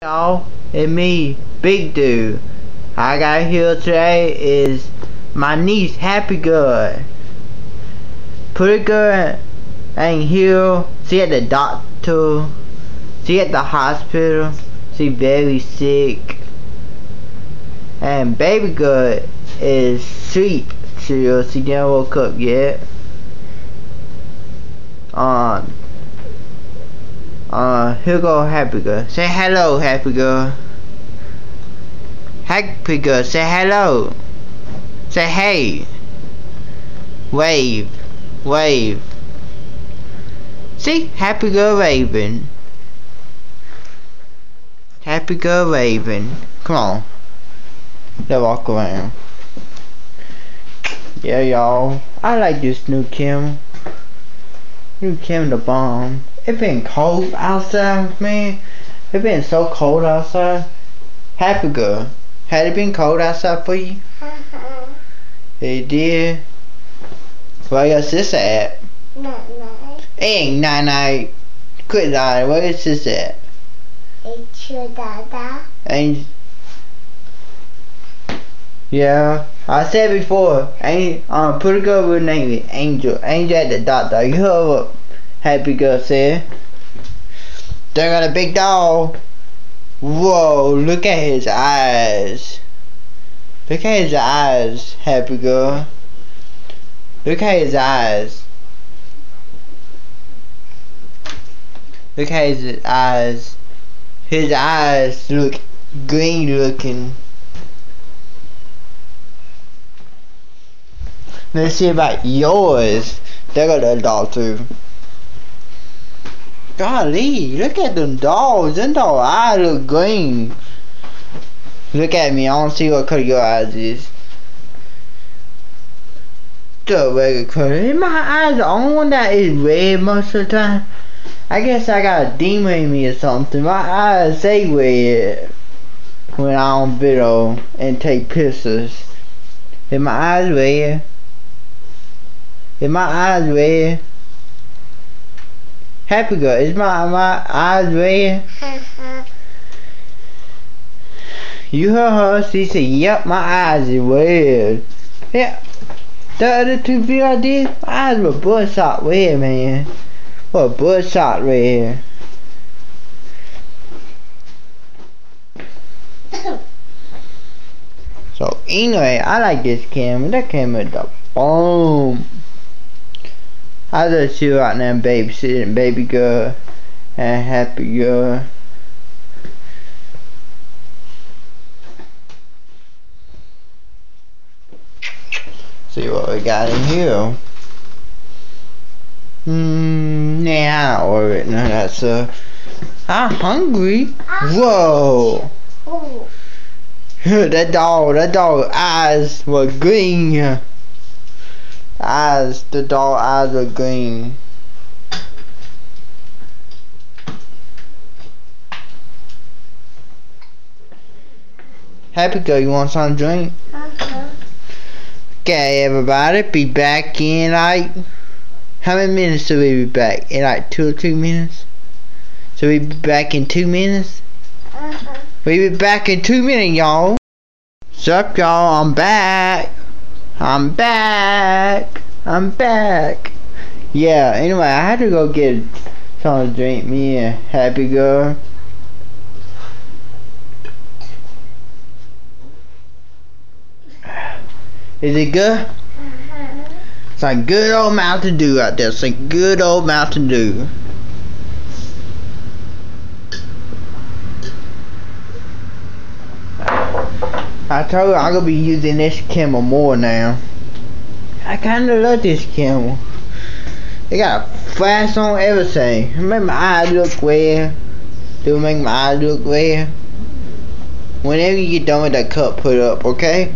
y'all, and me, Big Dude. I got here today is my niece, Happy Girl. Pretty Girl ain't here. She at the doctor. She at the hospital. She very sick. And Baby Girl is asleep. She, she didn't woke up yet. Um, uh, here go Happy Girl. Say hello, Happy Girl. Happy Girl, say hello. Say hey. Wave. Wave. See? Happy Girl Raven. Happy Girl Raven. Come on. Let's walk around. Yeah, y'all. I like this new Kim. New Kim the bomb. It been cold outside, man. It's been so cold outside. Happy girl. Had it been cold outside for you? Uh-huh. It did. Where your sister at? Night night. Ain't night night. Quit lying. Where your sister at? It's your dada. Ain't. Yeah, I said before. Ain't um pretty girl with name it Angel. Angel at the doctor. You heard what Happy Girl said? They got a big doll. Whoa! Look at his eyes. Look at his eyes, Happy Girl. Look at his eyes. Look at his eyes. His eyes look green looking. Let's see about yours. They got a dog too. Golly, look at them dogs. Them dog eyes look green. Look at me. I don't see what color your eyes is. The regular color. Is my eyes the only one that is red most of the time. I guess I got a demon in me or something. My eyes say red when I on video and take pictures. Is my eyes red? Is my eyes red? Happy girl, is my my eyes red? You heard her, she said, yep, my eyes is red. Yeah. The other two videos I did, my eyes were bloodshot red, man. What bloodshot red. So anyway, I like this camera. That camera the bomb. I just chill out now babysitting baby girl and happy girl. See what we got in here. Hmm, nah, I don't order none of that stuff. I'm hungry. Whoa. Oh. that dog, that dog eyes were green. Eyes, the doll eyes were green. Happy girl, you want some drink? Uh-huh. Okay, everybody, be back in like how many minutes do we be back? In like two or three minutes? So we be back in two minutes? Uh-huh. We be back in two minutes, y'all. Sup, y'all? I'm back. I'm back. I'm back. Yeah. Anyway, I had to go get something to drink. Me a Happy Girl. Is it good? Uh-huh. It's like good old Mountain Dew out there. It's like good old Mountain Dew. I told you I'm gonna be using this camera more now. I kinda love this camera. It got flash on everything. It make my eyes look weird. Do make my eyes look weird. Whenever you get done with that cup, put up, okay?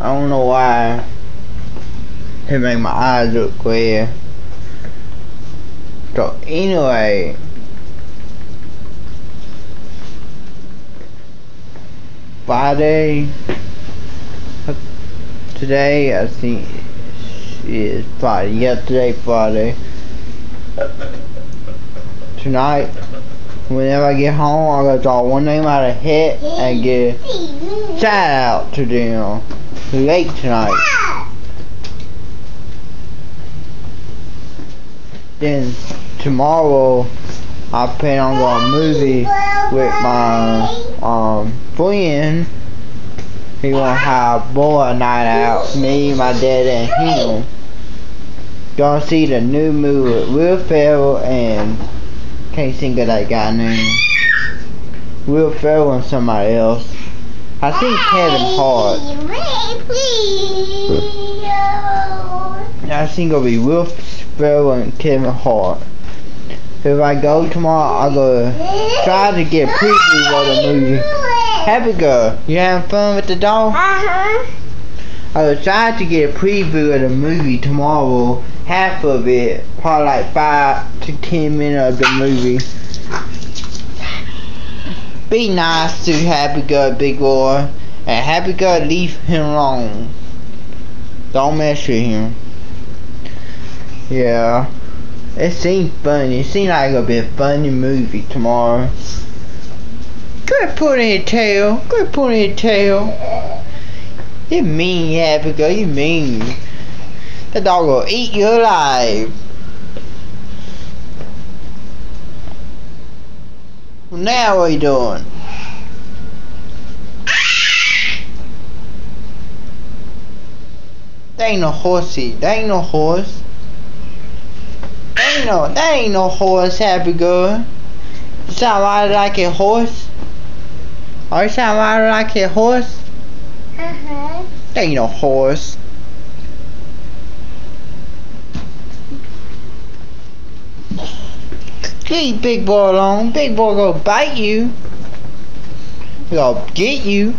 I don't know why it make my eyes look weird. So anyway, Friday. Today I think is Friday. Yeah, today Friday. Tonight Whenever I get home, I'm gonna draw one name out of hat and give shout out to them. Late tonight. Then tomorrow, I plan on going to a movie with my um friend. He gonna have boy night out. Me, my dad, and him. Gonna see the new movie with Will Ferrell and can't think of that guy name. Will Ferrell and somebody else. I think Kevin Hart. I think it'll be Will Ferrell and Kevin Hart. If I go tomorrow, I'll go try to get preview of the movie. Happy girl, you having fun with the dog? Uh-huh. I will try to get a preview of the movie tomorrow. Half of it, probably like five to ten minutes of the movie. Be nice to Happy Girl, big boy, and Happy Girl, leave him alone. Don't mess with him. Yeah, it seems funny. It seems like it'll be a funny movie tomorrow. Good ponytail. Good ponytail. You mean, Happy Girl. You mean. That dog will eat you alive. Now what are you doing? That ain't no horsey. That ain't no horse. That ain't no, that ain't no horse, Happy Girl. Sound like a horse. Oh, you sound right like a horse. Uh-huh. That ain't no horse. Leave big boy alone. Big boy gonna bite you. He gonna get you.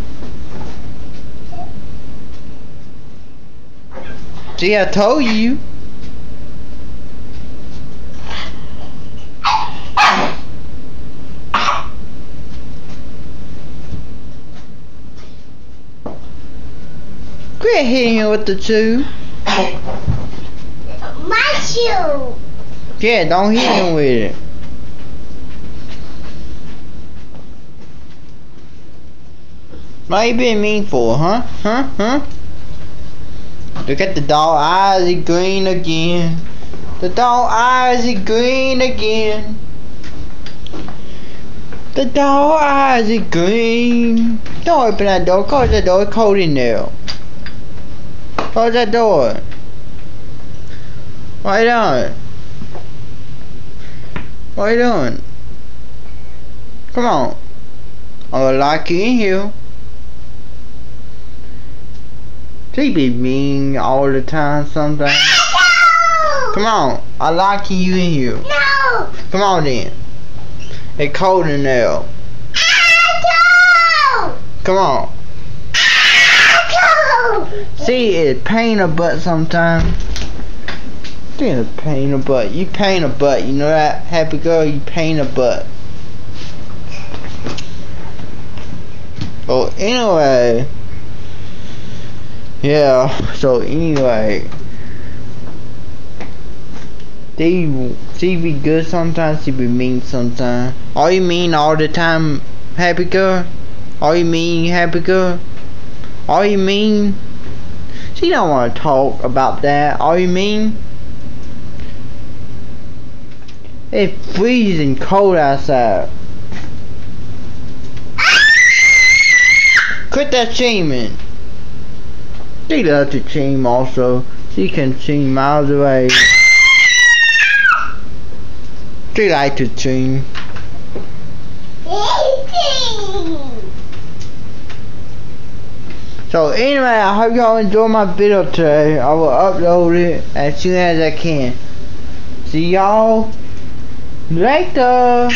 See, I told you. Quit hitting him with the shoe. My shoe. Yeah, don't hit him with it. What you being mean for, huh? Huh? Huh? Look at the doll eyes, he green again. The doll eyes, he green again. The doll eyes, he green. Don't open that door, close that door, it's cold in there. Close that door. What you doing? What you doing? Come on. I'm gonna lock you in here. She be mean all the time sometimes. No. Come on. I lock you in here. No. Come on then. It's cold in there. No. Come on. See, it pain a butt sometimes. See, a pain a butt. You pain a butt. You know that, happy girl? You pain a butt. Oh, anyway. Yeah, so anyway. They, she be good sometimes, she be mean sometimes. Are you mean all the time, happy girl? Are you mean, happy girl? Are you mean? She don't want to talk about that. Are you mean? It's freezing cold outside. Quit that screaming. She loves to scream also. She can scream miles away. She like to scream. So anyway, I hope y'all enjoy my video today. I will upload it as soon as I can. See y'all later.